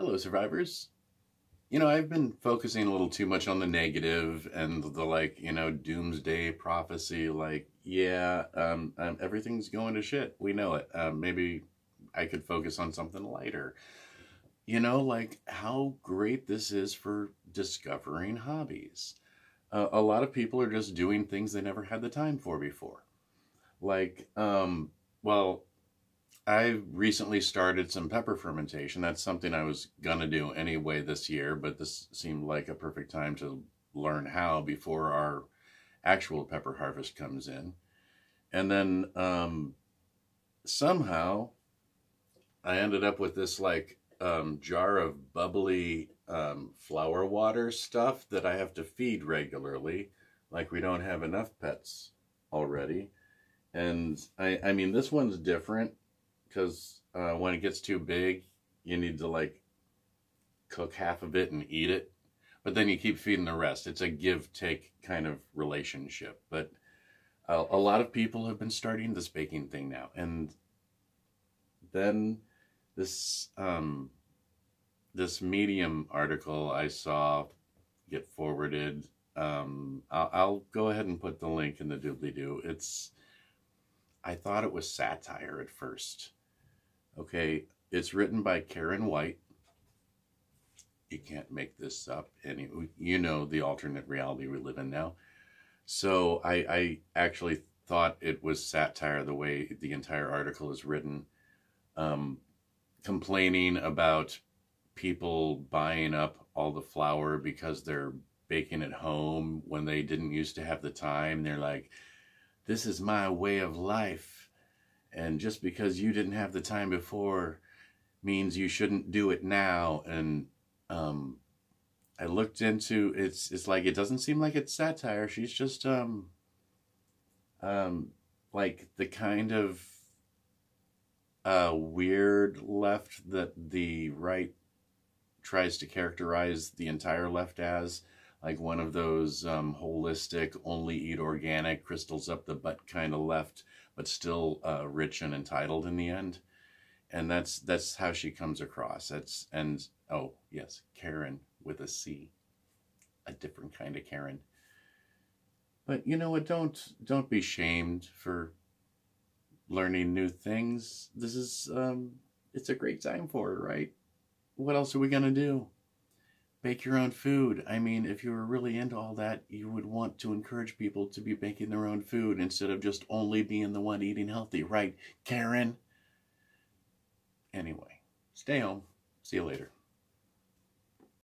Hello, survivors. You know, I've been focusing a little too much on the negative and the like, you know, doomsday prophecy. Like, yeah, um, um everything's going to shit. We know it. Um, maybe I could focus on something lighter. You know, like how great this is for discovering hobbies. Uh, a lot of people are just doing things they never had the time for before. Like, um, well, I recently started some pepper fermentation. That's something I was going to do anyway this year, but this seemed like a perfect time to learn how before our actual pepper harvest comes in. And then um, somehow I ended up with this like um, jar of bubbly um, flour water stuff that I have to feed regularly. Like we don't have enough pets already. And I, I mean, this one's different because uh, when it gets too big, you need to like cook half of it and eat it. But then you keep feeding the rest. It's a give take kind of relationship. But a, a lot of people have been starting this baking thing now. And then this um, this Medium article I saw get forwarded. Um, I'll, I'll, go ahead and put the link in the doobly doo. It's I thought it was satire at first. Okay, it's written by Caren White. You can't make this up. Any, you know the alternate reality we live in now. So I, I actually thought it was satire the way the entire article is written, um, complaining about people buying up all the flour because they're baking at home when they didn't used to have the time. They're like, this is my way of life and just because you didn't have the time before means you shouldn't do it now and um i looked into it's it's like it doesn't seem like it's satire she's just um um like the kind of uh weird left that the right tries to characterize the entire left as like one of those um, holistic, only eat organic, crystals up the butt kind of left, but still uh, rich and entitled in the end. And that's that's how she comes across. That's and oh yes, Caren with a C, a different kind of Karen. But you know what? Don't don't be shamed for learning new things. This is um, it's a great time for it, right? What else are we gonna do? Bake your own food. I mean, if you were really into all that, you would want to encourage people to be making their own food instead of just only being the one eating healthy, right, Caren? Anyway, stay home. See you later.